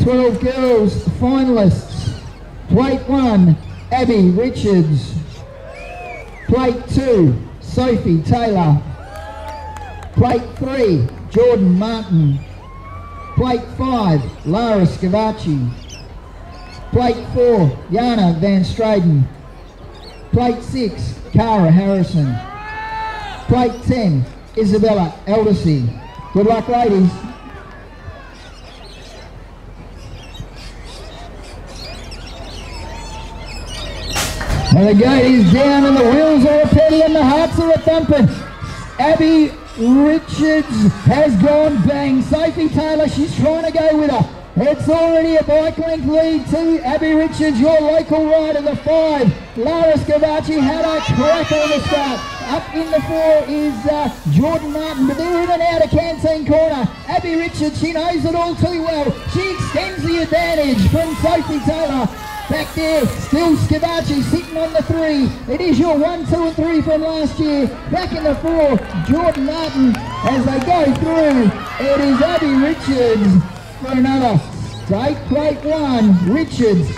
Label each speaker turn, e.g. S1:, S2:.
S1: 12 girls finalists. Plate 1, Abby Richards. Plate 2, Sophie Taylor. Plate 3, Jordan Martin. Plate 5, Lara Scavacci. Plate 4, Jana Van Straden. Plate 6, Cara Harrison. Plate 10, Isabella Eldesy. Good luck, ladies. And the gate is down and the wheels are a pedal and the hearts are a thumping. Abby Richards has gone bang. Sophie Taylor, she's trying to go with her. It's already a bike length lead to Abby Richards, your local rider, the five. Lara Scavacci had a crack on the start. Up in the four is uh, Jordan Martin, but they're in and out of Canteen Corner. Abby Richards, she knows it all too well. She extends the advantage from Sophie Taylor. Back there, still Scavacci sitting on the three. It is your one, two, and three from last year. Back in the four, Jordan Martin as they go through. It is Abby Richards for another. Take plate one, Richards.